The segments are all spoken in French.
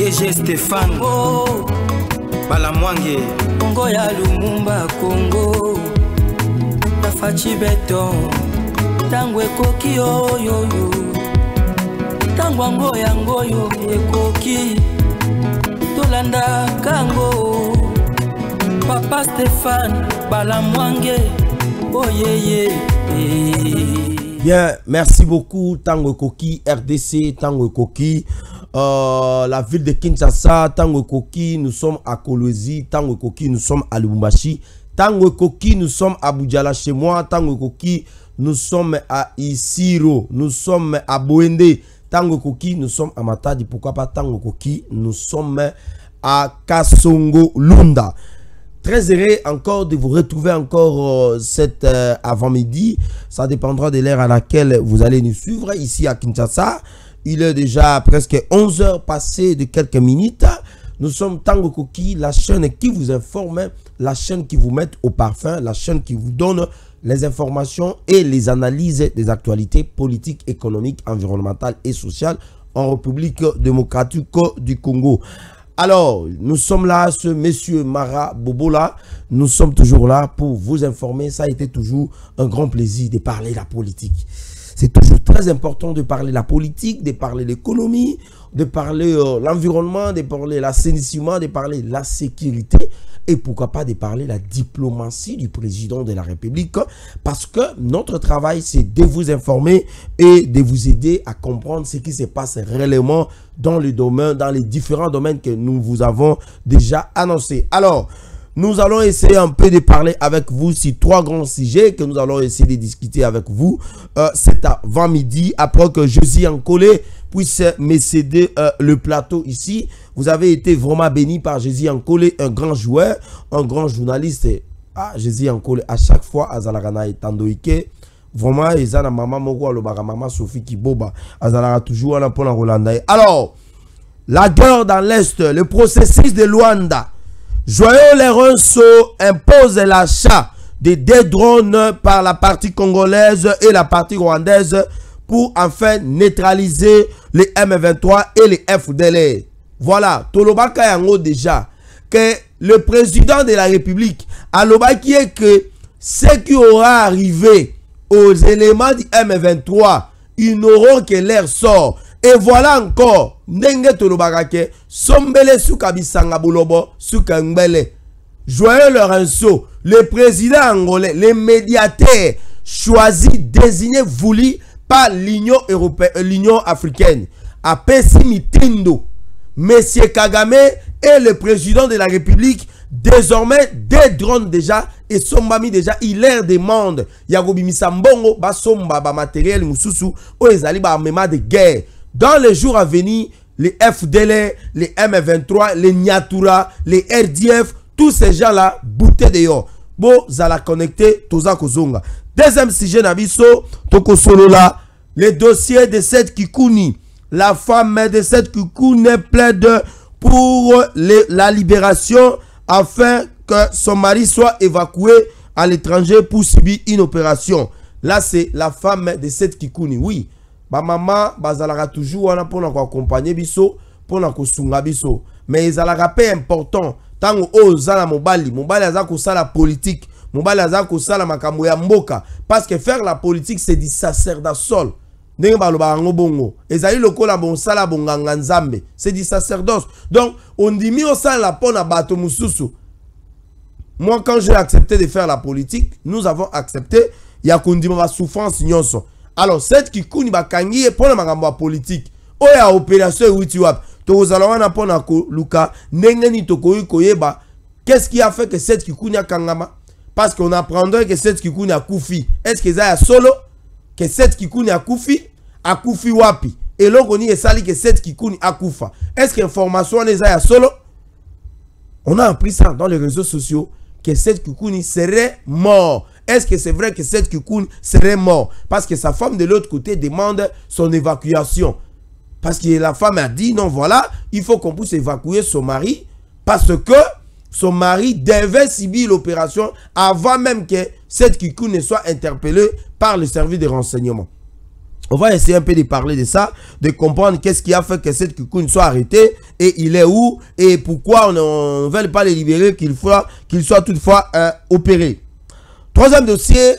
dg stéphane. Oh. balamwange kongo ya lumumba kongo nafaci beton ntango ekoki oyoyo. Ntango yango yango oyo ekoki. Tolandaka yango papa stéphane balamwange oyeye. Bien, merci beaucoup. Tango Koki, RDC, Tango Koki, euh, la ville de Kinshasa, Tango Koki, nous sommes à Kolwezi, Tango Koki, nous sommes à Lubumbashi, Tango Koki, nous sommes à Boudjala chez moi, Tango Koki, nous sommes à Isiro, nous sommes à Boende, Tango Koki, nous sommes à Matadi, pourquoi pas Tango Koki, nous sommes à Kasongo Lunda. Très heureux encore de vous retrouver encore euh, cet euh, avant-midi. Ça dépendra de l'heure à laquelle vous allez nous suivre ici à Kinshasa. Il est déjà presque 11 heures passées de quelques minutes. Nous sommes Tango Koki, la chaîne qui vous informe, la chaîne qui vous met au parfum, la chaîne qui vous donne les informations et les analyses des actualités politiques, économiques, environnementales et sociales en République démocratique du Congo. Alors, nous sommes là, ce monsieur Mara Bobola. Nous sommes toujours là pour vous informer. Ça a été toujours un grand plaisir de parler de la politique. C'est toujours très important de parler la politique, de parler l'économie, de parler de l'environnement, de parler l'assainissement, de parler la sécurité et pourquoi pas de parler la diplomatie du président de la République parce que notre travail c'est de vous informer et de vous aider à comprendre ce qui se passe réellement dans le domaine, dans les différents domaines que nous vous avons déjà annoncés. Alors, nous allons essayer un peu de parler avec vous sur trois grands sujets que nous allons essayer de discuter avec vous euh, cet avant-midi après que Josie Encolé puisse me céder le plateau ici. Vous avez été vraiment béni par Jésus Encolé, un grand joueur, un grand journaliste. Ah, Jésus Encolé, à chaque fois, Azalagana et Tandoike, vraiment, ont maman moko le maman Sophie Kiboba, Azalaga toujours pour la Rolanda. Alors, la guerre dans l'Est, le processus de Luanda. Joyeux Leronso impose l'achat de deux drones par la partie congolaise et la partie rwandaise pour enfin neutraliser les M23 et les FDL. Voilà, Tolobaka Yango déjà que le président de la République a qui que ce qui aura arrivé aux éléments du M23, ils n'auront que l'air sort. Et voilà encore, ndenge tolobaka ke sombele suka bisanga bulobo suka ngbele. Joyeux le président angolais, le médiateur choisi, désigné, voulu par l'Union européenne, l'Union africaine, a Pessi Mitindo. Monsieur Kagame est le président de la République. Désormais, des drones déjà et sombami déjà, il leur demande. Yagobi Misambongo, ba somba, ba matériel, mususu, o ezali ba mema de guerre. Dans les jours à venir, les FDL, les M23, les Nyatura, les RDF, tous ces gens-là, boutés dehors. Bon, zala connecté, toza kozonga. Deuxième sujet nabiso, toko solo là, le dossier de cette Kikouni. La femme de cette Kikouni plaide pour la libération afin que son mari soit évacué à l'étranger pour subir une opération. Là, c'est la femme de cette Kikouni. Oui, ba maman bazalaka toujours wana mpona koaccompagne biso mpona kosunga biso. Mais ezalaka mpe important. Ntango oyo oza na mobali mobali aza kosala politique mobali aza kosala makambo ya mboka. Parce que faire la politique c'est du sacerdoce ndenge balobaka yango bongo. Ezali lokola bosala bonganga nzambe. C'est du sacerdoce. Donc ondimi osalela mpo na bato mosusu. Moi quand j'ai accepté de faire la politique nous avons accepté ya kondima basouffrance nyonso alors cette kikuni bakangi ye mpo na makambo ya politike oyo ya opération ewuti wapi tokozala wana mpo na koluka ndenge nini tokoki koyeba qu'est-ce qui a fait que cette kikuni akangama parce qu'on apprendrait que cette kikuni akufi est ce que eza ya solo? Que cette kikuni akufi akufi wapi. Eloko nini esali que cette kikuni akufa est ce que information wana eza solo? On a appris ça dans les réseaux sociaux que cette kikuni serait mort est-ce que c'est vrai que cette Kikoun serait mort? Parce que sa femme de l'autre côté demande son évacuation. Parce que la femme a dit, non, voilà, il faut qu'on puisse évacuer son mari parce que son mari devait subir l'opération avant même que cette Kikoun ne soit interpellée par le service de renseignement. On va essayer un peu de parler de ça, de comprendre qu'est-ce qui a fait que cette Kikuni soit arrêté et il est où et pourquoi on ne veut pas le libérer, qu'il soit, qu'il soit toutefois euh, opéré. Troisième dossier,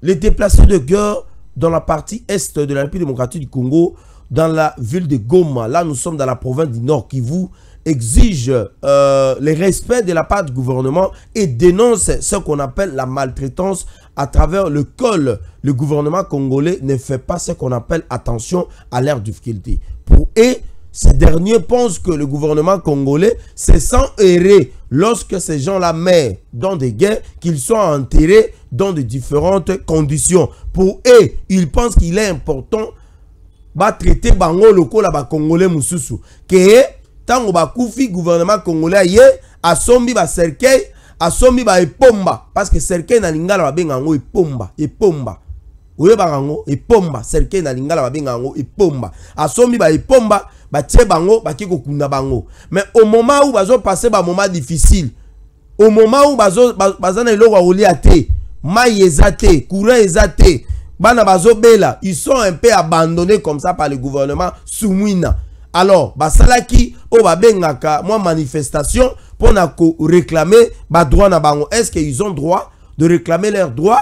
les déplacés de guerre dans la partie est de la République démocratique du Congo, dans la ville de Goma. Là, nous sommes dans la province du Nord qui vous exige euh, le respect de la part du gouvernement et dénonce ce qu'on appelle la maltraitance à travers le col. Le gouvernement congolais ne fait pas ce qu'on appelle attention à l'air difficulté. Pour eux, ces derniers pensent que le gouvernement congolais se sent erré lorsque ces gens-là meurent dans des guerres, qu'ils sont enterrés dans de différentes conditions. Pour eux, ils pensent qu'il est important de traiter bango lokola ba congolais mususu que tango bakufi gouvernement congolais ye asombi ba cercueil asombi ba epomba. Parce que cercueil na lingala babenga yango epomba epomba. Oyebaka yango epomba. Cercueil na lingala babenga yango epomba. Asombi ba epomba batie bango baki kokunda bango. Mais au moment où bazopase bamoment difficile au moment où baza na eloko ya kolia te mai eza te courant bazobela ils sont un peu abandonnés comme ça par le gouvernement sumwina alors basalaki oyo babengaka mwa manifestation mpona koréclamer badroit na bango. Est ce que ils ont droit de réclamer leur droit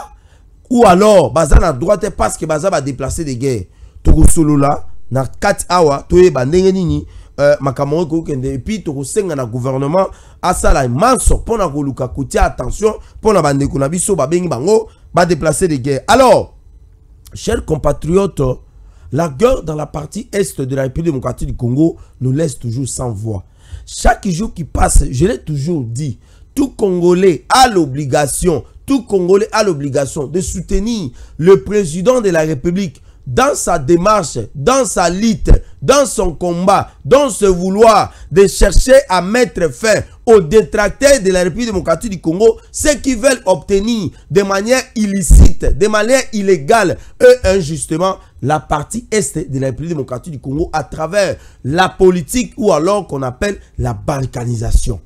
ou alors baza na droit parce que baza badéplace de guerre tokosolola na kati awa toyeba ndenge nini uh, makambo ekokende epuis tokosenga na gouvernement asala manso mpona koluka kotia attention mpona bandeko na biso babengi bango badéplace de guerre alors chers compatriotes la guerre dans la partie est de la République démocratique du Congo nous laisse toujours sans voix. Chaque jour qui passe, je l'ai toujours dit, tout Congolais a l'obligation, tout Congolais a l'obligation de soutenir le président de la République dans sa démarche, dans sa lutte, dans son combat, dans ce vouloir de chercher à mettre fin aux détracteurs de la République démocratique du Congo, ceux qui veulent obtenir de manière illicite, de manière illégale et injustement la partie est de la République démocratique du Congo à travers la politique ou alors qu'on appelle la balkanisation.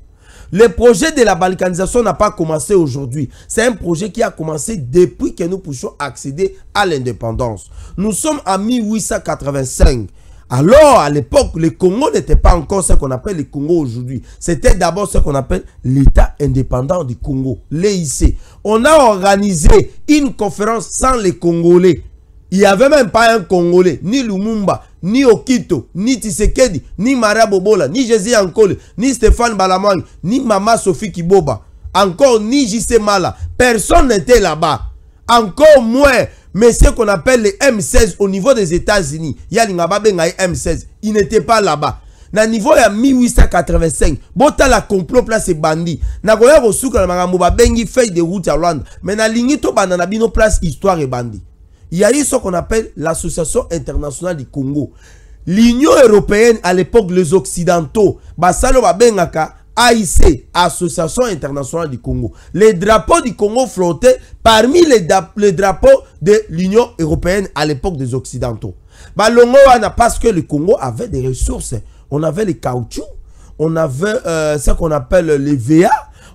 Le projet de la balkanisation n'a pas commencé aujourd'hui. C'est un projet qui a commencé depuis que nous puissions accéder à l'indépendance. Nous sommes en 1885. Alors, à l'époque, le Congo n'était pas encore ce qu'on appelle le Congo aujourd'hui. C'était d'abord ce qu'on appelle l'État indépendant du Congo, l'EIC. On a organisé une conférence sans les Congolais. Il n'y avait même pas un Congolais, ni Lumumba, ni Okito, ni Tisekedi, ni Maria Bobola, ni Jésus Ankole, ni Stéphane Balamang, ni Mama Sophie Kiboba, encore ni JC Mala. Personne n'était là-bas. Encore moins, mais ce qu'on appelle les M16 au niveau des États-Unis. Yalingababe M16. Il n'était pas là-bas. Na niveau ya 1885, bota la complot place bandi. Na koya kosuka na makambo babengi feuille de route à Rwanda. Mais na lingi to banana bino place histoire et bandi. Il y a eu ce qu'on appelle l'Association internationale du Congo. L'Union européenne, à l'époque, les Occidentaux, Basalo Babengaka, AIC, Association internationale du Congo. Les drapeaux du Congo flottaient parmi les, drapeaux de l'Union européenne à l'époque des Occidentaux. Balongo parce que le Congo avait des ressources. On avait les caoutchoucs, on avait euh, ce qu'on appelle les VA,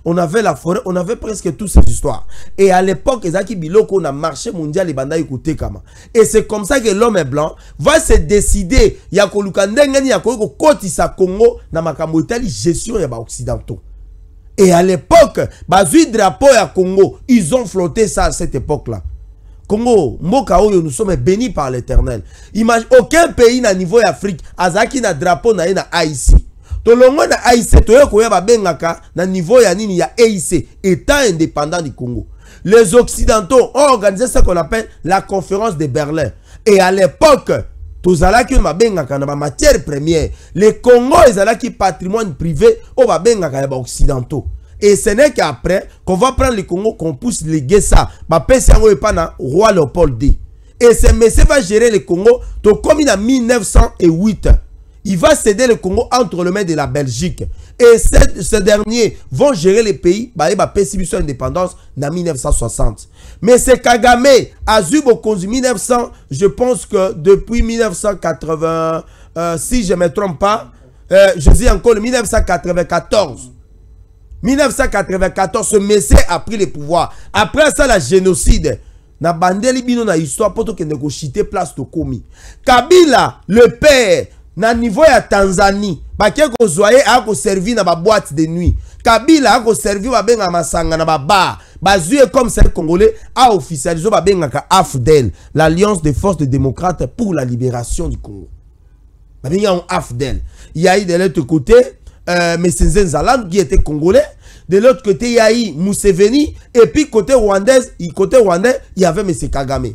on avait la forêt, on avait presque toutes ces histoires. Et à l'époque, Ezaki Biloko, on a marché mondial et Banda écouté Kama. Et c'est comme ça que l'homme est blanc va se décider, Yako Lukandengeni, Yako Koti sa Congo, na makambo itali gestion ya ba occidentaux. Et à l'époque, bazui drapeau ya Congo, ils ont flotté ça à cette époque-là. Congo, Moka Oyo, nous sommes bénis par l'éternel. Aucun pays na niveau Afrique, Azaki na drapeau na Haïti tolongo na aic toye koya babengaka na niveau ya nini ya eic état indépendant du congo. Les occidentaux ont organisé ce qu'on appelle la conférence de berlin. Et à l'époque tozalaki oyo babengaka na bamatière première. Le congo ezalaki patrimoine privé oyo babengaka ya baoccidentaux. Et ce n'est qu'après qu'on va prendre le congo qu'on puisse léguer ça bapesi yango epa na roi léopold d et ce monsieur va gérer le congo tokomi na 1908 il va céder le Congo entre les mains de la Belgique. Et ces derniers vont gérer le pays, bah, payer son indépendance en 1960. Mais c'est Kagame, Azub au 1900, je pense que depuis 1980, euh, si je ne me trompe pas, euh, je dis encore 1994. 1994, ce monsieur a pris le pouvoir. Après ça, la génocide. na bandeli bino na histoire mpo tokende koshite place tokomi kabila le père na niveau ya tanzanie bake kozwa ye akoservi na baboîte de nuit. Kabila akoservi babengaka masanga na babar bazwi ye comme sel congolais aofficialise oyo babengaka afdel l'alliance des forces de démocrates pour la libération du congo. Babengi yango afdel. Il y a eu de l'autre côté euh, Messenze Nzalan qui était congolais. De l'autre côté il y a eu Museveni. Et puis côté rwandais côté rwandais il y avait M. Kagame.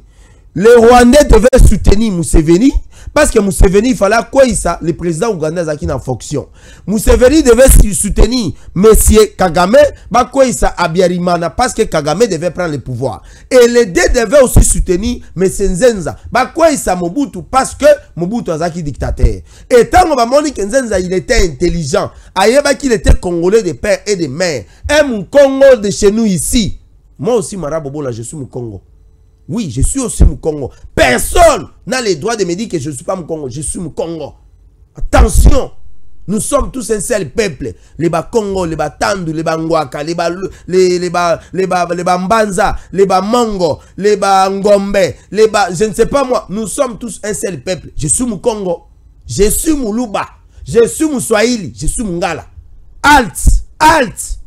Les Rwandais devaient soutenir Museveni parce que Museveni, il fallait quoi ça Le président ougandais qui en fonction. Museveni devait soutenir M. Kagame, bah quoi ça Abiyarimana parce que Kagame devait prendre le pouvoir. Et les deux devaient aussi soutenir M. Nzenza, bah quoi ça Mobutu parce que Mobutu azaki dictateur. Et tant que Moni Nzenza il était intelligent, ayeba qu'il était congolais de père et de mère. Un Congo de chez nous ici. Moi aussi Marabobo là, je suis mon Congo. Oui, je suis aussi Congo. Personne n'a le droit de me dire que je ne suis pas Congo. Je suis Congo. Attention, nous sommes tous un seul peuple. Les Congo, les Tandu, les Ngwaka, les ba, les les ba, les ba, les Mbanza, les Mango, les Ngombe, les ba, je ne sais pas moi. Nous sommes tous un seul peuple. Je suis Congo. Je suis Muluba. Je suis Mouswahili. Je suis Mungala. Alt, alt.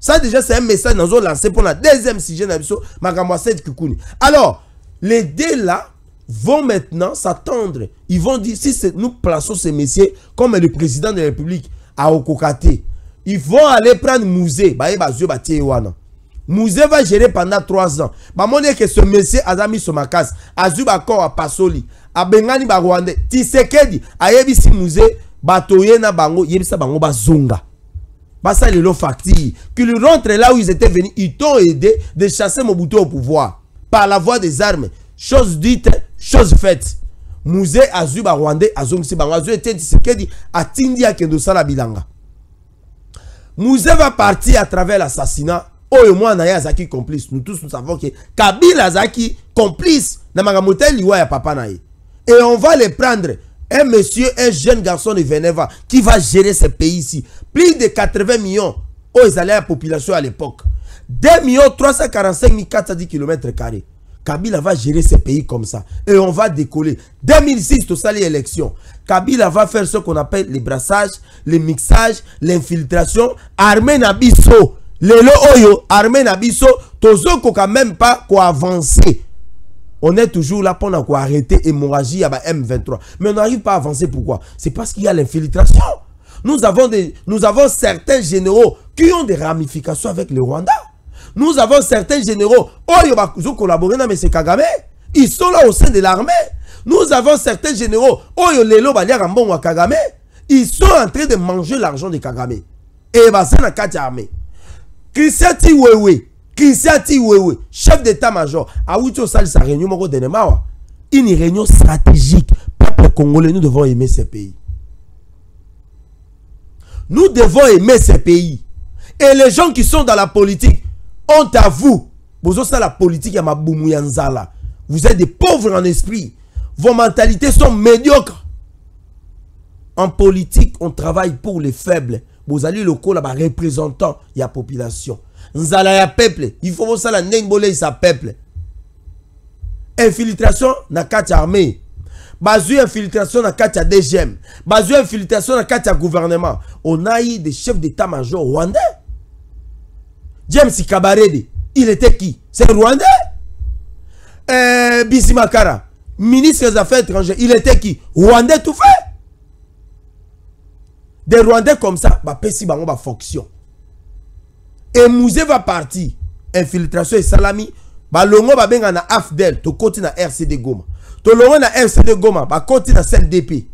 Ça déjà c'est un message nous avons lancé pour la deuxième sujet Kikuni. Alors, les deux là vont maintenant s'attendre. Ils vont dire si nous plaçons ces messieurs comme le président de la République à Okokate, ils vont aller prendre musée. Musée va gérer pendant trois ans. Bah, que ce monsieur a mis son makas, a zu corps à Pasoli, a Bengani ba Rwanda, Tisekedi, a yebisi na bango, yebisa bango bazonga. Bassa Lelo Fakti, qu'ils rentrent là où ils étaient venus, ils t'ont aidé de chasser Mobutu au pouvoir par la voie des armes. Chose dite, chose faite. Mouzé Azuba Rwandais, Azongsi Bango, Azou était Tshisekedi, Atindi Akendo Sala Bilanga. Mouzé va partir à travers l'assassinat. Oyo moi na Yazaki complice. Nous tous nous savons que Kabila Zaki complice na papa Et on va les prendre un monsieur, un jeune garçon de Veneva qui va gérer ce pays ici. Plus de 80 millions. Oh, ils allaient à la population à l'époque. 2 millions 345 410 km. Kabila va gérer ce pays comme ça. Et on va décoller. 2006, tout ça, les élections. Kabila va faire ce qu'on appelle les brassages, les mixages, l'infiltration. Armée Nabiso. Lelo Oyo, armée Nabiso. Tozo quand même pas quoi avancer on est toujours là pour arrêter l'hémorragie à M23. Mais on n'arrive pas à avancer. Pourquoi? C'est parce qu'il y a l'infiltration. Nous avons, nous avons certains généraux qui ont des ramifications avec le Rwanda. Nous avons certains généraux, oh, ils ont collaboré avec M. Kagame. Ils sont là au sein de l'armée. Nous avons certains généraux, oh, lelo wa Kagame. Ils sont en train de manger l'argent de Kagame. Et bah, c'est la armée. Christian Tiwewe, Christiati Wewe, chef d'état-major, a ouito sa réunion moko denemawa. Une réunion stratégique. Peuple congolais, nous devons aimer ce pays. Nous devons aimer ce pays. Et les gens qui sont dans la politique ont à vous. La politique. Vous êtes des pauvres en esprit. Vos mentalités sont médiocres. En politique, on travaille pour les faibles. Vous allez le col là représentant la population nzala ya peuple. Il faut bosala ndenge boleyisa peuple. Infiltration na kati ya armée. Infiltration na kati ya dgm bazwi infiltration na kati ya gouvernement. On a eu des chefs d'état-major rwandais. James kabarede il était qui? C'est rwandais? Euh, ministre des affaires étrangères il était qui? Rwandais tout fait? Des rwandais comme ça bapesi bango bafonction et Mouzé va partir. Infiltration et salami. Balongo babenga na afdel tokoti na rcd goma. Tolongo na rcd goma bakoti na cdp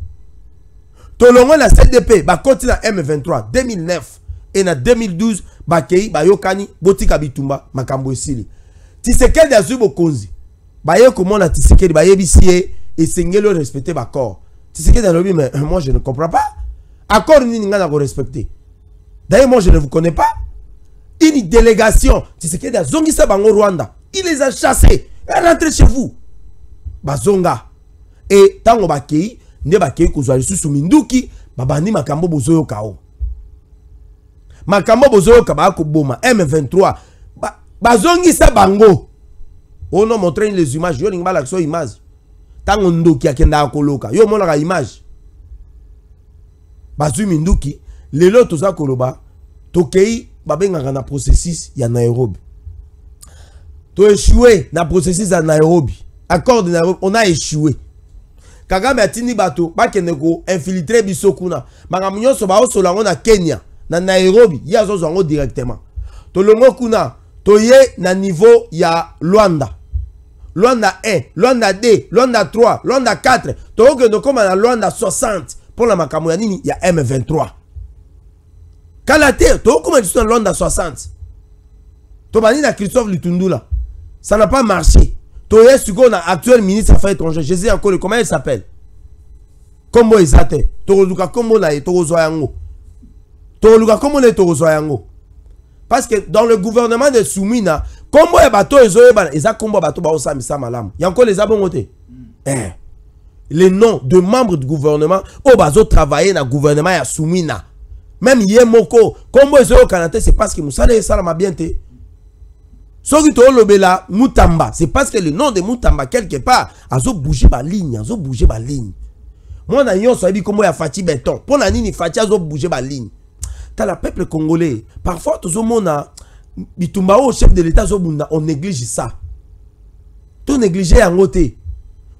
tolongo na cdp bakoti na m23 2009 et na 2012 bakei bayokani botika bitumba makambo esili. Tisekedi azwi bokonzi. Baye komona tisekedi bayebisi ye esengeli respecter baccord tisekedi alobi mais moi je ne comprends pas. Accord ngai na korespecte d'ailleurs moi je ne vous connais pas une délégation. Tshisekedi azongisa bango Rwanda il les a chassés. Rentrez chez vous. Bazonga et tango bakei nde bakei kozwa lisusu minduki babandi makambo bozoyoka o makambo bozoyoka bakoboma M23. Bazongisa bango. On a montré les images. Yo lingi balakisa image. Ntango ndoki akendaka koloka yo omonaka image. Bazwi minduki lelo toza koloba tokei babengaka na processus ya nairobi. Toéchoué na processus ya nairobi accord de nairobi on a échoué. Kagame atindi bato bakende koinfiltre biso kuna. Makambo nyonso baosola yango na kenya na nairobi ye azozwa yango directement. Tolongo kuna toye na niveau ya lwanda lwanda 1 lwanda 2 lwanda 3 lwanda 4 tokokende koma na lwanda 60 mpo na makambo ya nini? Ya m23 kala te tokokoma lisusu na lwanda 60 tobandi na christophe litundula ça n'a pas marché. Toye sikoyo na actuel ministre affaires étrangères. Jésus yankole comment il s'appelle? Kombo eza te tokoluka kombo na ye tokozwa yango tokoluka kombo na ye tokozwa yango parce que dans le gouvernement de soumina kombo ya bato ezoyebana eza kombo ya bato baosambisa malamu yankole eza bongo te les noms de membres du gouvernement oyo bazotravaille na gouvernement ya soumina même ye moko kombo ezoyokana te c'est parce que mosala esalama bien te soki tolobela mutamba c'est parce que le nom de mutamba quelque part azobouge baligne azobouge baligne mwana nyonso ayebi kombo ya faci beton mpo na nini faci azobouge baligne tala peuple congolais. Parfois tozomona bitumba oyo chef de l'état on néglige ça. To néglige yango te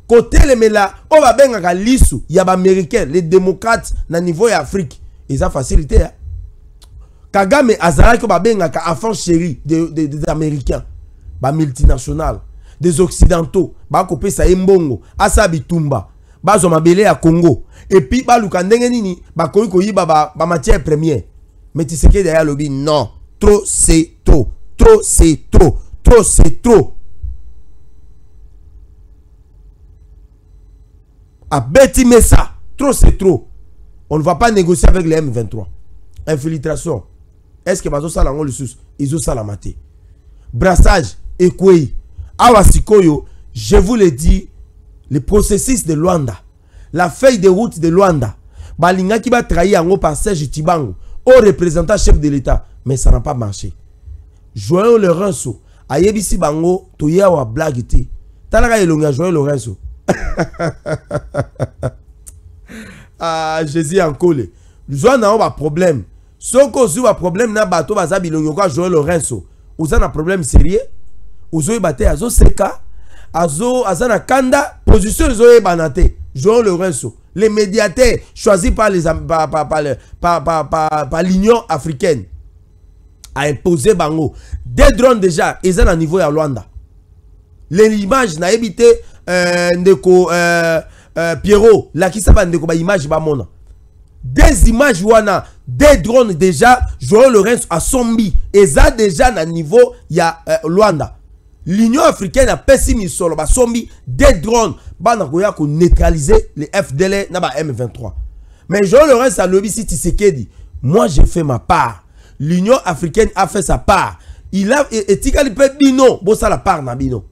kotelemela oyo babengaka lisu ya baaméricain les démocrates na niveau afrique eza facile te ya kagame azalaki oyo babengaka enfant chéri des, des, des américains des occidentaux bakopesa ye mbongo asala bitumba bazwa mabele ya congo. Epuis baluka ndenge nini bakoki koyiba bamatière ba première. Mais tisekedi aye alobi non trop c'est trop trop c'est trop trop c'est trop. Abeti mesa trop c'est trop on ne va pas négocier avec les m23 infiltration est ce que bazosala yango lisusu ezosalama te brassage ekwei awa sikoyo je vous le dis le processus de Luanda, la feuille de route de Luanda, balingaki ba trahi yango par Serge Tibango, au représentant chef de l'État, mais ça n'a pas marché. Joël Lorenzo, ayebisi bango to yawa blague. Talaka elonga Joël Lorenzo. ah, Jésus Ankole. Joël n'a pas problème. Soko zu ba problème na bato baza bilongo kwa Joël Lorenzo. Uza na problème sérieux. Uzo bate azo seka azo aza na kanda position ezoyebana te joan lorenzo le médiateur choisi par les par, par, par, par, l'union africaine a imposé bango des drones déjà eza na niveau ya rwanda l'image nayebi te euh, ndeko euh, euh, pierrot lakisa bandeko baimage bamona des images wana des drones déjà joan lorenzo asombi eza déjà na niveau ya euh, rwanda l'union africaine apesi misolo basombi des drones. Bana koya koneutraliser les fdl na ba m23. Mais jean laurence alobi si tisekedi moi j'ai fait ma part. L'union africaine a fait sa part. Il a etikali mpe bino bosala part na bino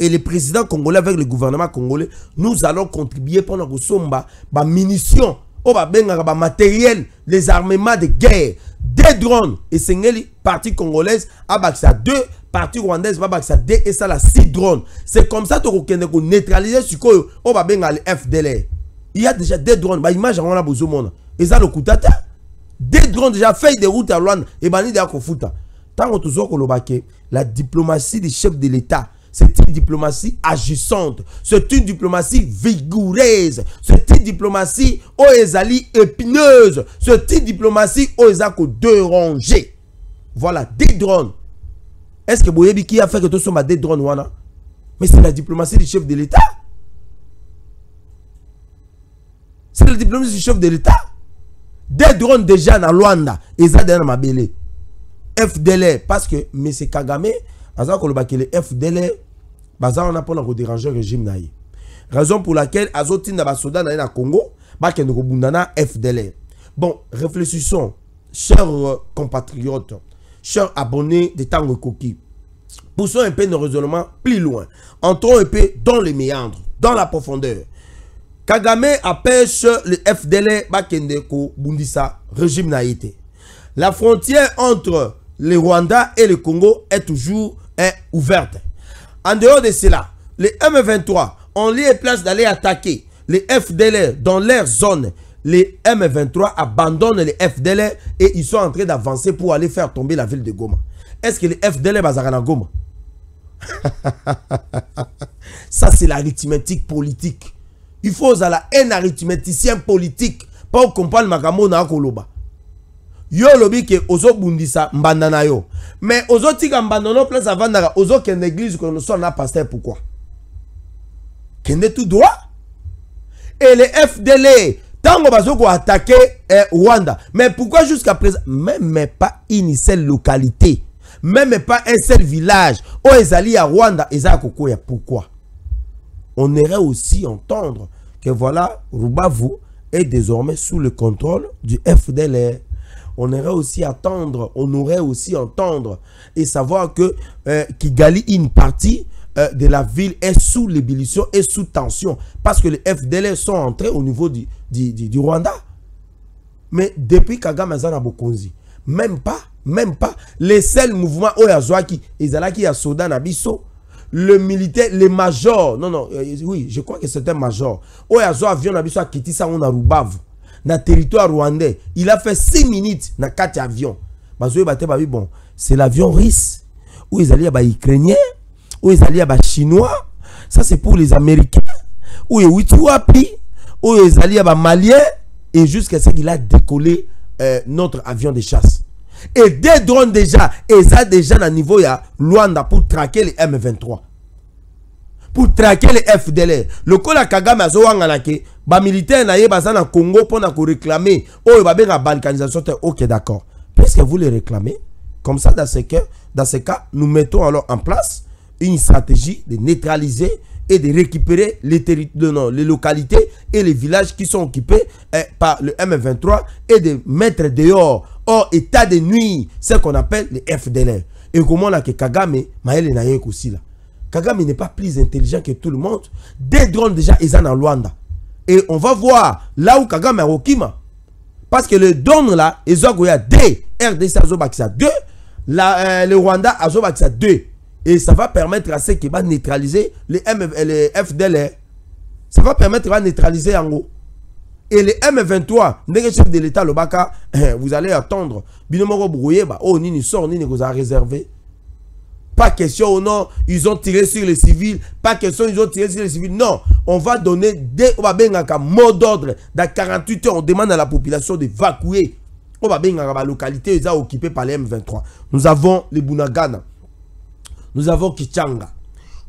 et le président congolais avec le gouvernement congolais nous allons contribuer mpona kosomba bamunition oyo babengaka bamatériel les armements de guerre des drones. Esengeli partie congolaise abakisa deux partie rwandaise babakisa d esala 6 drones. C'est comme ça tokokende koneutralize sikoyo oyo babengaka le fdlr il y a déjà des drones. Baimage yango wana bozomona eza lokuta te des drones déjà feuille de route ya rwanda ebandi deya kofuta ntango toza koloba ke la diplomatie du chef de l'état c'est une diplomatie agissante. C'est une diplomatie vigoureuse. C'est une diplomatie oyo ezali épineuse c'est une diplomatie oyo eza kodéranger voilà des drones. Est-ce que boyebi qui a fait que tosomba des drones wana? Mais c'est la diplomatie du chef de l'état. C'est la diplomatie du chef de l'état. Des drones déjà na Luanda. Eza déjà na mabele FDLR parce que M. Kagame aza koloba ke le FDLR baza wana mpona kodéranger régime na ye raison pour laquelle azotinda basoda na ye na Congo bakende kobunda na FDLR bon réfléchissons chers compatriotes chers abonnés de Tango Koki, poussons un peu nos raisonnements plus loin. Entrons un peu dans les méandres, dans la profondeur. Kagame empêche le FDL Bakendeko Bundisa, régime naïté. La frontière entre le Rwanda et le Congo est toujours est ouverte. En dehors de cela, les M23 ont lieu place d'aller attaquer les FDLR dans leur zone. Les M23 abandonnent les FDLR et ils sont en train d'avancer pour aller faire tomber la ville de Goma. Est-ce que les FDLR bazarana Goma? Ça, c'est l'arithmétique politique. Il faut un arithméticien politique pour comprendre makambo na koloba. Yo lobi ke ozo bundisa mbanda na yo. Mais ozo tika mbanda no place avandaka ozo kende église nous sommes na pasteur pourquoi? Kende tout droit. Et les FDL tango bazo ko attaquer eh, Rwanda. Mais pourquoi jusqu'à présent? Même pas une seule localité, même pas un seul village. Où ezali à Rwanda ezali kokoya. Pourquoi? On irait aussi entendre que voilà, Rubavu est désormais sous le contrôle du FDLR. On irait aussi attendre, on aurait aussi entendre et savoir que euh, Kigali, une partie euh, de la ville est sous l'ébullition et sous tension parce que les FDLR sont entrés au niveau du, du, Rwanda. Mais depuis Kagame Bokonzi, même pas, même pas, les seuls mouvements Oyazwaki, Ezalaki ya Soda Nabiso, le militaire, les majors, non, non, euh, oui, je crois que c'est un major. Oyazo avion Nabiso a quitté ça, Rubavu, na territoire rwandais. Il a fait 6 minutes na 4 avions. Bon, c'est l'avion russe, où ils allaient à Ukrainien, où ils allaient à Chinois, ça c'est pour les Américains, ils Wituapi, où ils allaient à Maliens, et jusqu'à ce qu'il a décollé euh, notre avion de chasse. Et des drones déjà, et ça déjà à niveau ya Luanda pour traquer les M23. Pour traquer les FDLR. Le Kola Kagame azowanga na ke ba militaire na ye baza na Congo pour na ko réclamer oh ba benga balkanisation OK d'accord. Puisque vous les réclamez comme ça dans ce cas dans ce cas nous mettons alors en place une stratégie de neutraliser et de récupérer les, non, les localités et les villages qui sont occupés eh, par le M23 et de mettre dehors, hors état de nuit, ce qu'on appelle les FDLR. Et comment là que Kagame, Maël na aussi là. Kagame n'est pas plus intelligent que tout le monde. Des drones déjà, ils en Luanda. Et on va voir là où Kagame a Rokima. Parce que le drone là, ils ont des RDC Azobakisa 2, la, euh, le Rwanda Azobakisa 2. Et ça va permettre à ceux qui vont neutraliser les, M, les FDLR. Ça va permettre de neutraliser en haut. Et les M23, le chef de l'État, le Baka, vous allez attendre. Binomoro brouillé, oh, ni sort, ni vous a réservé. Pas question, oh non, ils ont tiré sur les civils. Pas question, ils ont tiré sur les civils. Non, on va donner des mot d'ordre. Dans 48 heures, on demande à la population d'évacuer. La localité occupée par les M23. Nous avons les Bunagana nous avons Kichanga,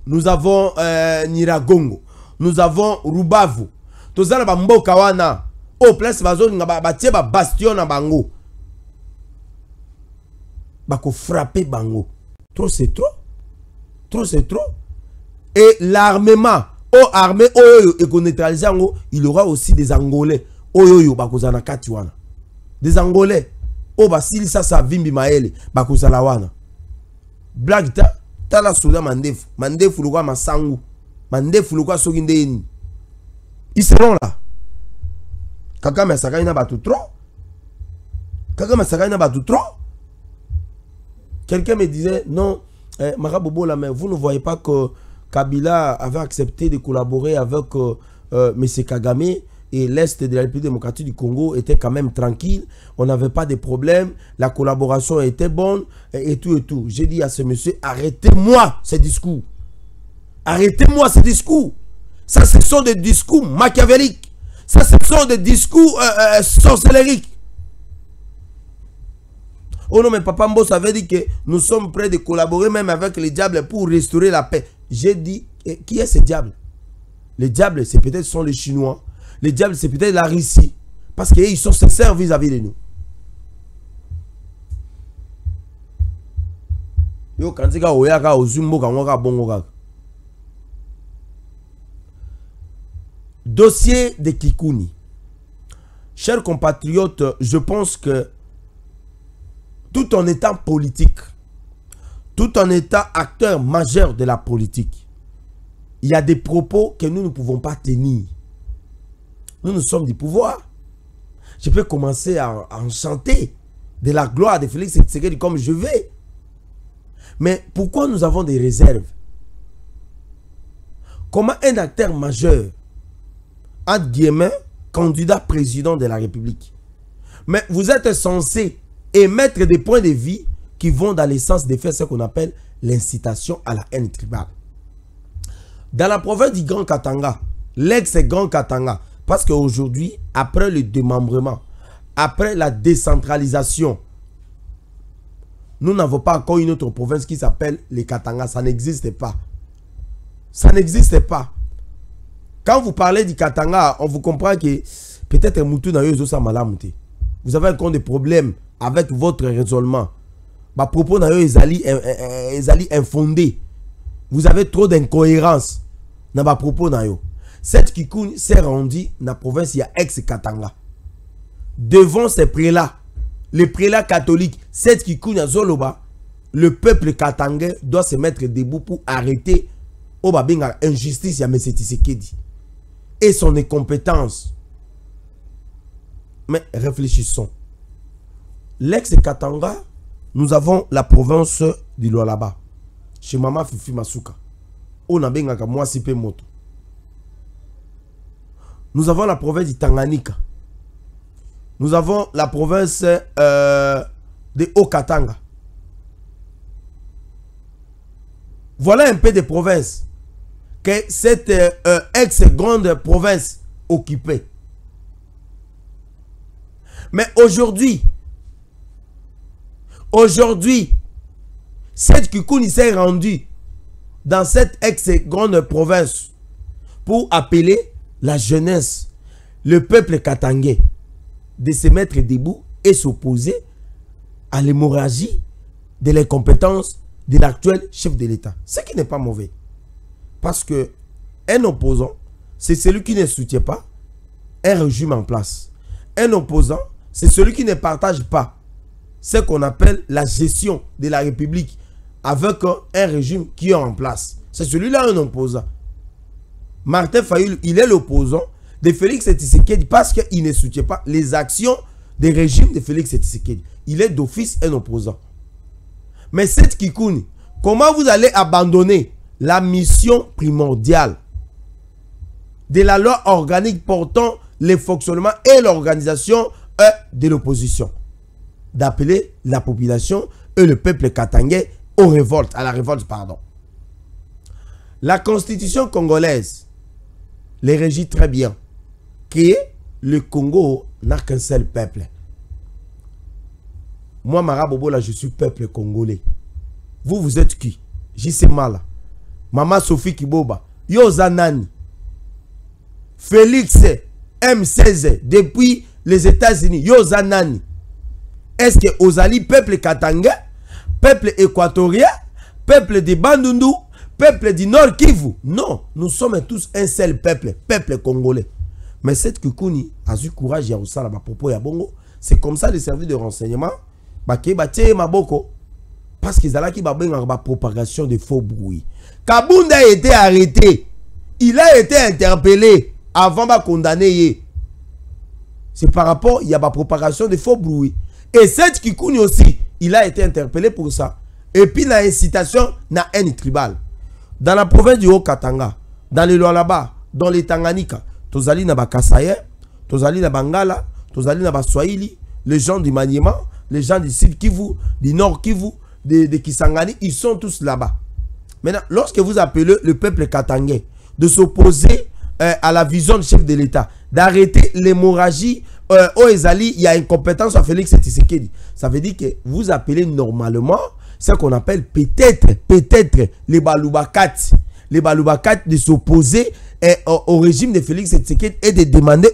nous avons euh, Niragongo, nous avons Rubavu. Na bamboka wana. Oh, place batie ba bastion na bango. Bako frapper bango. Trop c'est trop. Trop c'est trop. Et l'armement, oh armée et neutraliser ango, il aura aussi des Angolais. Oyo yo bakozana kati wana. Des Angolais. Oh basili ça sa vimbi maele bakozala wana. Blague ta tala soda mandefu mandefu lokwa masangu mandefu nde nini ils seront là kakame asakani na bato trop kakame asakani na bato trop quelqu'un me disait non eh, marabobola mais vous ne voyez pas que Kabila avait accepté de collaborer avec euh, euh, M. Kagame et l'Est de la République démocratique du Congo était quand même tranquille. On n'avait pas de problème. La collaboration était bonne et, tout et tout. J'ai dit à ce monsieur, arrêtez-moi ces discours. Arrêtez-moi ces discours. Ça, ce sont des discours machiavéliques. Ça, ce sont des discours euh, euh, sorcellériques. Oh non, mais Papa Mbos avait dit que nous sommes prêts de collaborer même avec les diables pour restaurer la paix. J'ai dit, qui est ce diable? Les diables, c'est peut-être sont les Chinois les diables, c'est peut-être la Russie. Parce qu'ils sont sincères vis-à-vis de nous. Dossier de Kikuni. Chers compatriotes, je pense que tout en étant politique, tout en étant acteur majeur de la politique, il y a des propos que nous ne pouvons pas tenir. Nous, nous sommes du pouvoir. Je peux commencer à, en chanter de la gloire de Félix Tshisekedi comme je vais. Mais pourquoi nous avons des réserves? Comment un acteur majeur, entre candidat président de la République, mais vous êtes censé émettre des points de vie qui vont dans le sens de faire ce qu'on appelle l'incitation à la haine tribale. Dans la province du Grand Katanga, l'ex-Grand Katanga, parce qu'aujourd'hui, après le démembrement, après la décentralisation, nous n'avons pas encore une autre province qui s'appelle les Katanga. Ça n'existe pas. Ça n'existe pas. Quand vous parlez du Katanga, on vous comprend que peut-être Moutou n'a Vous avez encore des problèmes avec votre raisonnement. Ma propos n'a infondé. Vous avez trop d'incohérence dans ma propos Cette Kikoun s'est rendu dans la province, il ex-Katanga. Devant ces prélats, les prélats catholiques, cette Kikoun Zoloba, le peuple katangais doit se mettre debout pour arrêter Obabinga injustice et son incompétence. Mais réfléchissons. L'ex-Katanga, nous avons la province du Lualaba, chez Mama Fifi Masuka. On a moto. Nous avons la province du Tanganyika. Nous avons la province euh, de Okatanga. Voilà un peu des provinces que cette euh, ex-grande province occupait. Mais aujourd'hui, aujourd'hui, cette Kikouni s'est rendue dans cette ex-grande province pour appeler la jeunesse, le peuple katangais, de se mettre debout et s'opposer à l'hémorragie de l'incompétence de l'actuel chef de l'État. Ce qui n'est pas mauvais. Parce que un opposant, c'est celui qui ne soutient pas un régime en place. Un opposant, c'est celui qui ne partage pas ce qu'on appelle la gestion de la République avec un régime qui est en place. C'est celui-là un opposant. Martin Fayoul, il est l'opposant de Félix Tshisekedi parce qu'il ne soutient pas les actions des régimes de Félix Tshisekedi. Il est d'office un opposant. Mais cette Kikouni, comment vous allez abandonner la mission primordiale de la loi organique portant le fonctionnement et l'organisation euh, de l'opposition? D'appeler la population et le peuple katangais aux révoltes, à la révolte, pardon. La constitution congolaise les régit très bien. Que le Congo n'a qu'un seul peuple. Moi, Marabobo, là, je suis peuple congolais. Vous, vous êtes qui? J'y mal. Maman Sophie Kiboba, yo zanani. Félix M16 depuis les États-Unis, yo zanani. Est-ce que Ozali peuple katanga, peuple équatorien, peuple de Bandundu, peuple du Nord Kivu? Non, nous sommes tous un seul peuple, peuple congolais. Mais cette Kukuni a eu courage ya osala ba propos ya bongo, c'est comme ça les services de renseignement ba ke ba maboko parce qu'ils allaient qui ba propagation de faux bruits. Kabunda a été arrêté. Il a été interpellé avant de condamner. C'est par rapport, il y a la propagation de faux bruits. Et cette Kikouni aussi, il a été interpellé pour ça. Et puis la incitation na haine tribal. Dans la province du Haut-Katanga, dans les là-bas, dans les Tanganyika, tozali na Bakasaye, tozali na Bangala, tozali na Baswahili, les gens du Maniema, les gens du Sud Kivu, du Nord Kivu, de, de Kisangani, ils sont tous là-bas. Maintenant, lorsque vous appelez le peuple katangais de s'opposer euh, à la vision du chef de l'État, d'arrêter l'hémorragie euh, Ezali, il y a une compétence à Félix Tshisekedi. Ça veut dire que vous appelez normalement ce qu'on appelle peut-être, peut-être les Baloubakat, les Baloubakat de s'opposer euh, au, régime de Félix Tshisekedi et de demander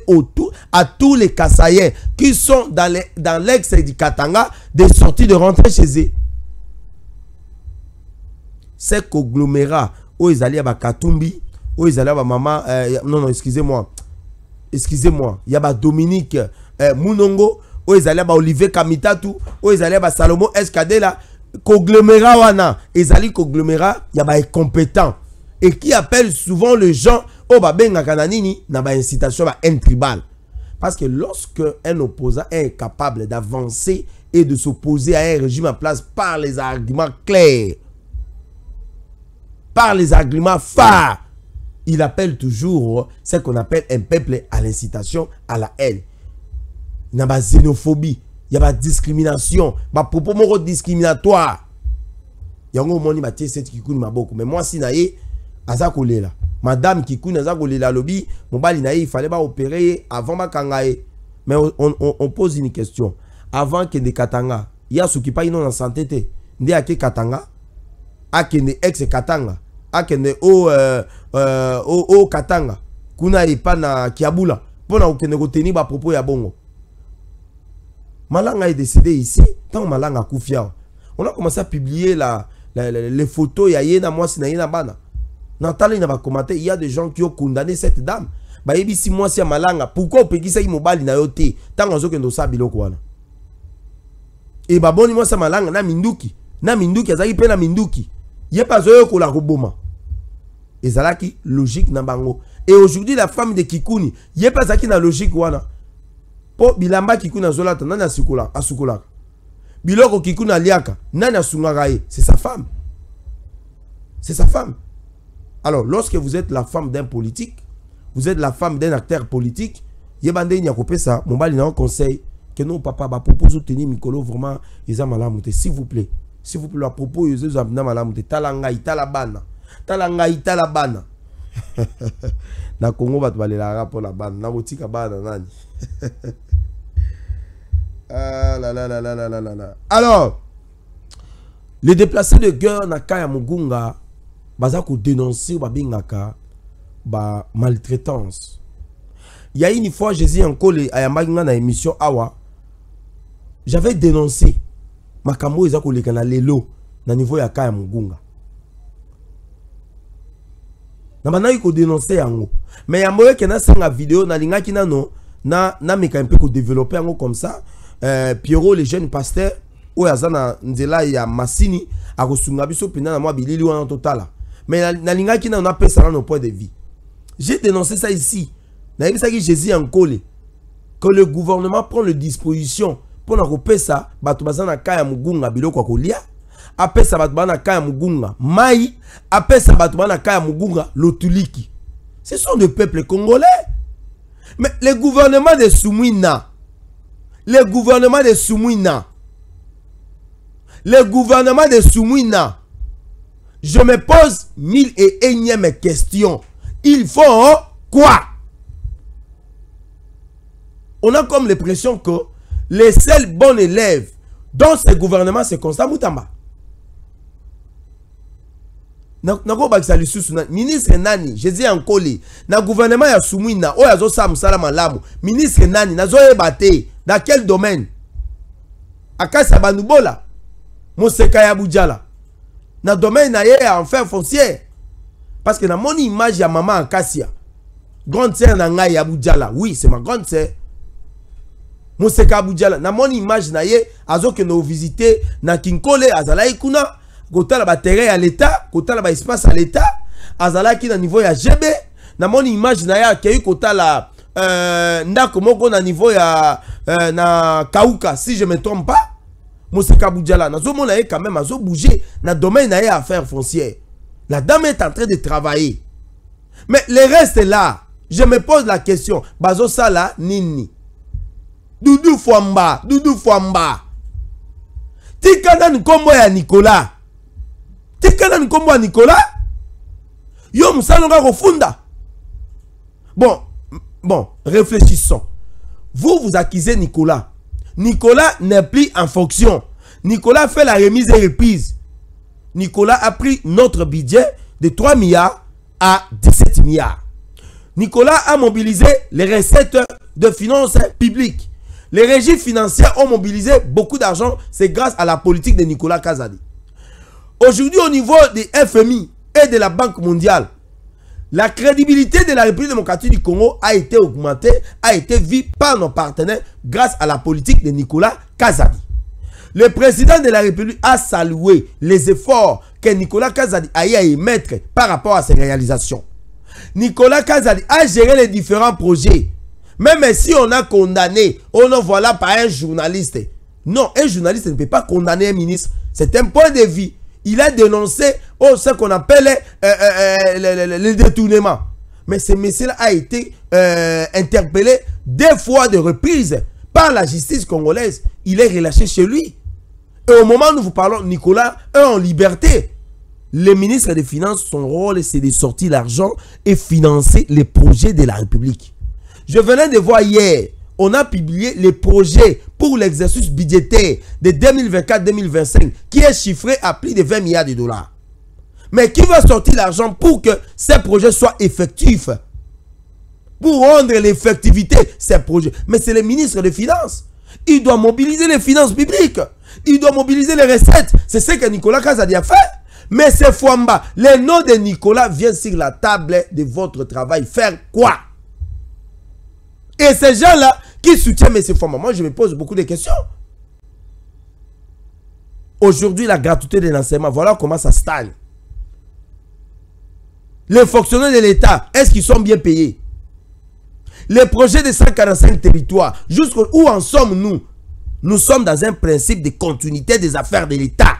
à tous les Kassaïens qui sont dans l'ex dans Katanga de sortir, de rentrer chez eux. C'est conglomérat où ils allaient à Katumbi où ils allaient à maman euh, non non excusez-moi excusez-moi il y a Dominique euh, Munongo où ils allaient Olivier Kamitatu où ils allaient à Salomon Escadela conglomérat wana ils allaient il y a compétent et qui appelle souvent les gens au babenga kananini na ba incitation ba tribal parce que lorsque un opposant est capable d'avancer et de s'opposer à un régime en place par les arguments clairs par les arguments phares il appelle toujours ce qu'on appelle un peuple à l'incitation, à la haine. Il y a la xénophobie, il y a la discrimination, ma propos moraux discriminatoire. Il y a un moment où cette qui ma. Mais moi, si naïe, aza là. Madame qui aza là lobby, mon bali il fallait pas opérer avant ma kangae. Mais on, pose une question. Avant que des katanga, il y a ce qui pas non en santé, il y a katanga, a ex katanga akende o, uh, uh, o, o katanga. Kuna epa na kiabula. Mpo na kokende koteni bapropos ya bongo. Malanga décédé ici ntango malanga akufi awa. On a commencé à publier la, les photos ya ye na mwasi na ye na bana. Natali na bakomante il y a des gens qui ont condamné cette dame. Bayebisi mwasi ya malanga pourquoi opekisaki mobali na yo te? Ntango azokende osala biloko wana. E baboni mwasi ya malanga na minduki. Na minduki azalaki mpe na minduki il n'y a pas de la Boma. Et ça qui logique. Et aujourd'hui, la femme de Kikuni, il n'y a pas de logique wana. Pour Bilamba Kikuna Zolata, nan a Sukula, a Sukula. Biloko Kikuna Liaka, nan a Sungarae, c'est sa femme. C'est sa femme. Alors, lorsque vous êtes la femme d'un politique, vous êtes la femme d'un acteur politique, yebande n'y a copé ça, mon bal, un conseil que nos papa va proposer de tenir Mikolo vraiment, ils a malamouté, s'il vous plaît. Si vous plaît la propos oyo ezoza mpena malamu te tala bana. Na kongo bato balelaka mpona bana. Na bana nani? Ah, là, la la la la. là, là. alors les déplacés de guerre na kaya mogunga baza kodénoncer oyo babengaka bamaltraitance ya une fois jésus yankole ayambaki nga na émission awa. J'avais dénoncé makambo oyo eza koleka na lelo na niveau ya ka ya mogunga na bandaki kodénonce yango. Mais yambo oyo eke nasenga video nalingaki nano na nameka mpe kodéveloppe yango comme ça. Euh, pierrot le jeune pasteur oyo aza na nzela ya masini akosunga biso mpenza na mwa bilili wana totala. Na- nalingaki nano napesa nano point de vie j'ai dénoncé ça ici. Nayebisaki jésus yankole que le gouvernement prend les dispositions mpona kopesa bato baza na ka biloko kolia apesa bato bana na mai apesa bato bana na lotuliki. Ce sont des peuples congolais. Mais le gouvernement de sumwina le gouvernement de sumwina le gouvernement de sumwina je me pose mille et énième question. Ils font quoi? On a comme l'impression que les seuls bons élèves dans ce gouvernement c'est Constant Moutamba Na- nakobakisa lisusu na ministre nani? Jésus yankoli na gouvernement ya sumwina oyo azosala mosala ministre nani? Nazoyeba te. Dans quel domaine? Akasa banubola moseka ya bujala. Na domaine na ye ya enfer foncière parce que namoni image ya mama akasia grande sœur na ngai ya oui c'est ma grande sœur moseka abujala namoni image na ye azokende kovisite na kinkole azalaki kuna kotala baterrain ya leta kotala baespace ya leta azalaki na niveau ya gb namoni image na ye akei kotala euh, ndako moko na niveau ya euh, na kauka si je me trompe pas. Moseka abujala nazomona ye quand même azobouge na domaine na ye affaire foncière. La dame est en train de travailler. Mais le reste là. Je me pose la question bazosala nini? Dudu fwamba dudu fwamba tika nani nkombo ya nikola tika nani nkombo ya nikola yo mosala onga kofunda. Bon bon réfléchissons. Vous vous accusez nicolas. Nicolas n'est plus en fonction. Nicolas fait la remise et reprise. Nicolas a pris notre budget de 3 milliards à 17 milliards. Nicolas a mobilisé les recettes de finances publiques. Les régies financières ont mobilisé beaucoup d'argent. C'est grâce à la politique de Nicolas Kazadi. Aujourd'hui, au niveau des FMI et de la Banque mondiale, la crédibilité de la République démocratique du Congo a été augmentée, a été vue par nos partenaires grâce à la politique de Nicolas Kazadi. Le président de la République a salué les efforts que Nicolas Kazadi a eu à émettre par rapport à ses réalisations. Nicolas Kazadi a géré les différents projets. Même si on a condamné, on en voilà par un journaliste. Non, un journaliste ne peut pas condamner un ministre. C'est un point de vue. Il a dénoncé oh, ce qu'on appelle euh, euh, euh, le, détournement. Mais ce monsieur-là a été interpellé deux fois de reprise par la justice congolaise. Il est relâché chez lui. Et au moment où nous vous parlons, Nicolas est en liberté. Le ministre des Finances, son rôle, c'est de sortir l'argent et financer les projets de la République. Je venais de voir hier, on a publié les projets pour l'exercice budgétaire de 2024-2025 qui est chiffré à plus de 20 milliards de dollars. Mais qui va sortir l'argent pour que ces projets soient effectifs? Pour rendre l'effectivité ces projets. Mais c'est le ministre des Finances. Il doit mobiliser les finances publiques. Il doit mobiliser les recettes. C'est ce que Nicolas Kazadi a fait. Mais c'est Fouamba. Le nom de Nicolas vient sur la table de votre travail. Faire quoi? Et ces gens-là qui soutiennent M. Fouamba, moi je me pose beaucoup de questions. Aujourd'hui, la gratuité de l'enseignement, voilà comment ça stagne. Les fonctionnaires de l'État, est-ce qu'ils sont bien payés? Les projets de 145 territoires, jusqu'où en sommes-nous? Nous sommes dans un principe de continuité des affaires de l'État.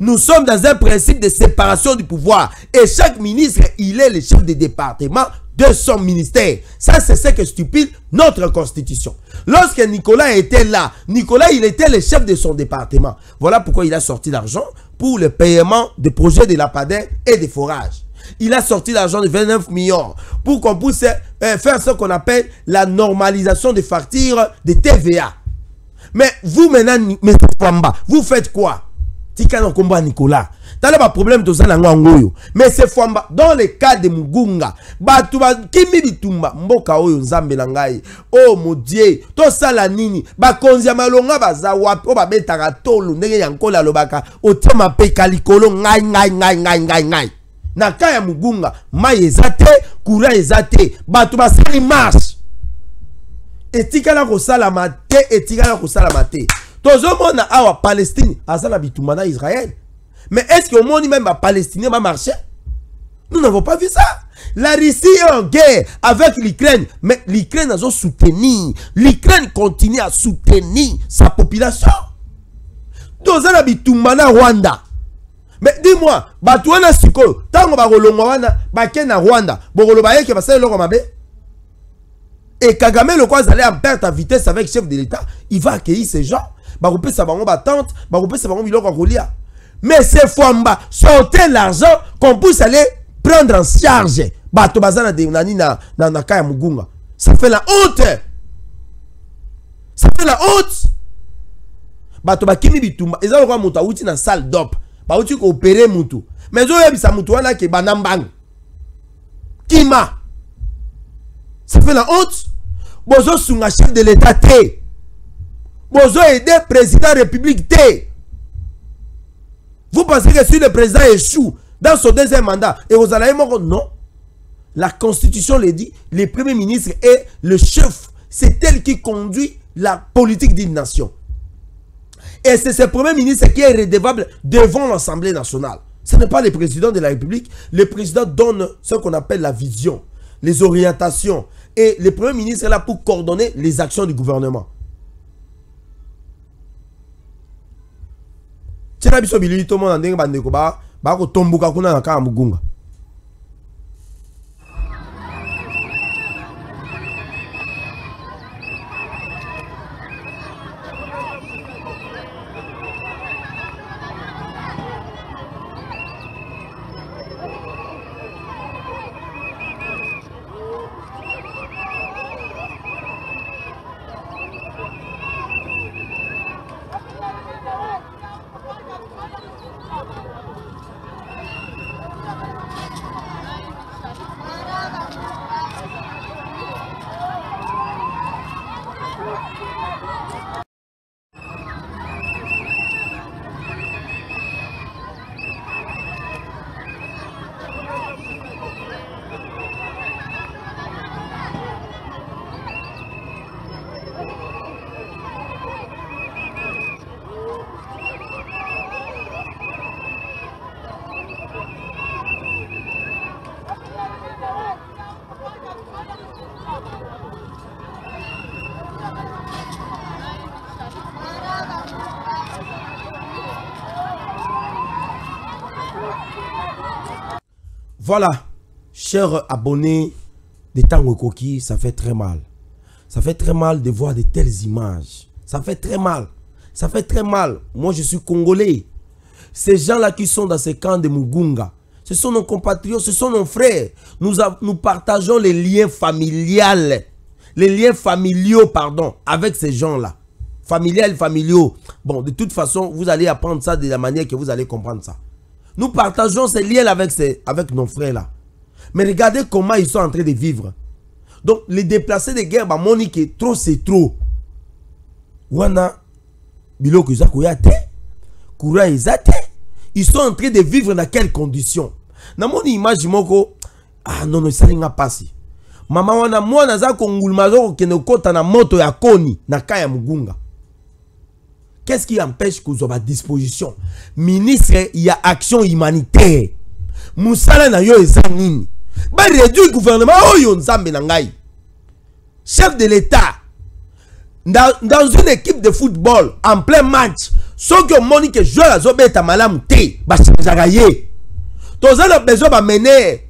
Nous sommes dans un principe de séparation du pouvoir. Et chaque ministre, il est le chef de département de son ministère. Ça, c'est ce que stupide notre constitution. Lorsque Nicolas était là, Nicolas, il était le chef de son département. Voilà pourquoi il a sorti l'argent pour le paiement des projets de lapadin et des forages. Il a sorti l'argent de 29 millions pour qu'on puisse euh, faire ce qu'on appelle la normalisation des factures de TVA. Mais vous maintenant, M. Pamba, vous faites quoi? Tika na kombo Nicolas tala ba problème toza na ngoyo mais c'est famba dans le cas de mugunga bato bakimi bitumba mboka oyo nzambe na ngai. Oh mon dieu tosala nini? Bakonzi ya malonga baza wapi? Oyo babetaka tolo ndenge yankolo alobaka otia mapeka likolo ngai ngai ngai ngai ngai ngai. Na ka ya mugunga mai eza te courant eza te bato basali marche etikala kosalama te etikala kosalama te. Tozomona awa palestine aza na bitumba na israël mais est ce que omoni même bapalestinien bamarche nous n'avons pas vu ça? La russie est en guerre avec l'ukraine. Mais l'ukraine azo soutenir. L'ukraine continue à soutenir sa population. Toza na bitumba na rwanda. Mais dis-moi bato wana sikoyo ntango bakolongwa wana bake na rwanda bokoloba yeke basala eloko mabe. Et kagame lokwa azali en perte à vitesse avec chef de l'état il va accueillir ces gens bakopesa bango batente bakopesa bango biloko ya kolia mais c'est fwamba sortez l'argent qu'on puisse aller prendre en charge. Bato baza na nani na, na, na ka ya mugunga. Ça fait la honte. Ça fait la honte. Bato bakimi bitumba. Eza lokola moto awuti na salle dop. Bauti koopere mutu mais ezoyebisa mutu wana ke banda mbangu kima. Ça fait la honte. Bozosunga chef de l'état te bozo aider président république te vous pensez que si le président échoue dans son deuxième mandat et vous allez moko non. La constitution le dit le premier ministre est le chef. C'est elle qui conduit la politique d'une nation. Et c'est ce premier ministre qui est redevable devant l'assemblée nationale. Ce n'est pas le président de la république. Le président donne ce qu'on appelle la vision les orientations. Et le premier ministre est là pour coordonner les actions du gouvernement tina biso bilili tomona ndenge bandeko bakotomboka kuna na kaka mugunga Voilà, chers abonnés de Tango Koki, ça fait très mal. Ça fait très mal de voir de telles images. Ça fait très mal. Ça fait très mal. Moi, je suis congolais. Ces gens-là qui sont dans ces camps de Mugunga, ce sont nos compatriotes, ce sont nos frères. Nous, partageons les liens familiales, les liens familiaux, pardon, avec ces gens-là. Familial, familiaux. Bon, de toute façon, vous allez apprendre ça de la manière que vous allez comprendre ça. Nous partageons ces liens avec, ces, avec nos frères-là. Mais regardez comment ils sont en train de vivre. Donc, les déplacés de guerre, bah, Monique, trop c'est trop. Wana, biloko te ils sont en train de vivre dans quelles conditions? Namoni image moko ah non non esalinga mpasi mama wana mwana aza konguluma aza kokende kokɔta na moto ya koni na ka ya mugunga qu'est-ce qui empêche kozwa badisposition ministre ya action humanitaire. Mosala na yo eza nini? Baréduire gouvernement oyo nzambe na ngai. Chef de l'état. Dans, dans une équipe de football en plein match soki omoni ke joueur azobeta malamu te bachangeaka ye. Toza na besoin bamener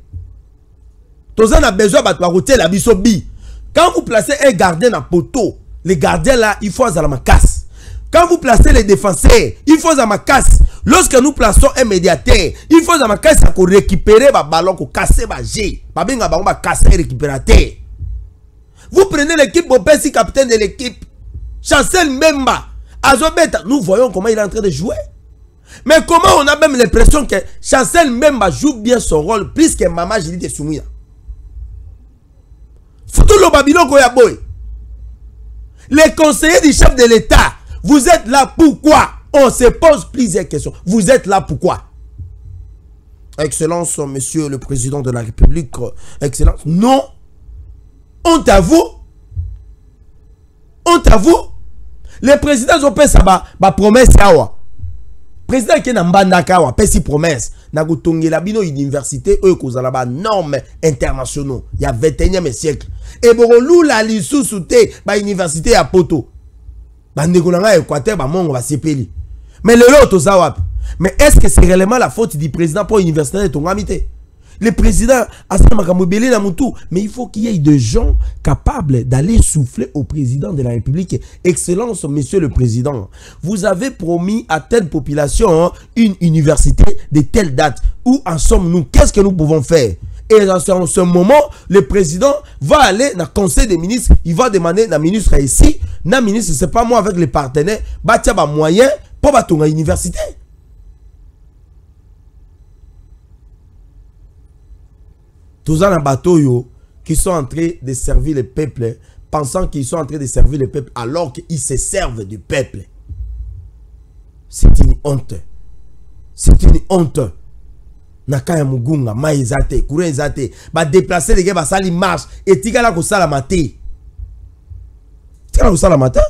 toza na besoin bato bakotiela biso bi. Quand vous placez un gardien na poteau le gardien là il faut azala makasi quand vous placez les défenseurs il faut azala makasi lorsque nous plaçons un médiateur il faut azala makasi ya korécupérer baballon kokase baje babenga bango bakase récupérateur vous prenez l'équipe Bopesi, capitaine de l'équipe. Chancel Memba. Azobeta. Nous voyons comment il est en train de jouer. Mais comment on a même l'impression que Chancel Memba joue bien son rôle plus que Mama de Soumia? Surtout le Babylon Koyaboy. Les conseillers du chef de l'État, vous êtes là pourquoi? On se pose plusieurs questions. Vous êtes là pourquoi? Excellence, monsieur le président de la République, euh, Excellence. Non. honte à vous. Honte à vous. Le président azopesa bapromese ba awa président ake na mbandaka awa apesi promese na kotongela bino université oyo kozala banorme internationaux. Ya 21e siècle. Ebokolula lisusu te bauniversité ya poto équateur bamongo basepeli mais lelo toza wapi? Mais est ce que c'est réellement la faute du président mpo université etongami te? Le président asala makambo ebele na mais il faut qu'il y ait des gens capables d'aller souffler au président de la république. Excellence monsieur le président vous avez promis à telle population hein, une université de telle date. Où en sommes-nous? Qu'est-ce que nous pouvons faire? Et en ce, en ce moment, le président va aller dans le conseil des ministres, il va demander na ministre ici, na ministre, c'est pas moi avec les partenaires, bah tiens, bah moyen pour bah ton université. tous les bateaux qui sont en train de servir le peuple, pensant qu'ils sont en train de servir le peuple alors qu'ils se servent du peuple. C'est une honte. C'est une honte. Ya mugunga, ma ezate, courant ezate, ba déplacer les gars, ba sali marche, et tigala ko sala maté. Tigala ko sala maté.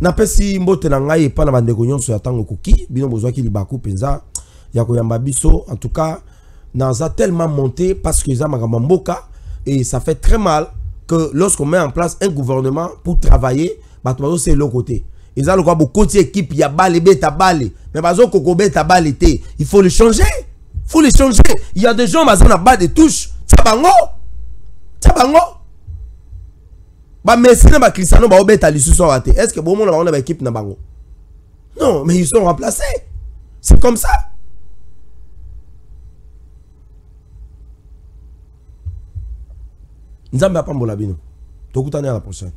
napesi mbote na ngai epai na bandeko nyonso ya ntango ekoki. Bino bozwaki libaku mpenza ya koyamba biso. En tout cas naza tellement monté parce que eza mboka. Et ça fait très mal que lorsqu'on met en place un gouvernement pour travailler bato bazosala eloko te eza lokola bokoti équipe ya bale ebeta bale mais bazokoka kobeta bale te il faut le changer. Faut le changer. Il y a des gens baza na bas de touche. Tia bango tia bango bamesi na bakristiano baobeta lisusu awa te est ce que bomona bango na baéquipe na bango non? Mais ils sont remplacés. C'est comme ça. Nzambe apambola bino tokutani à la prochaine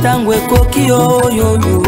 ntango ekoki oyoyo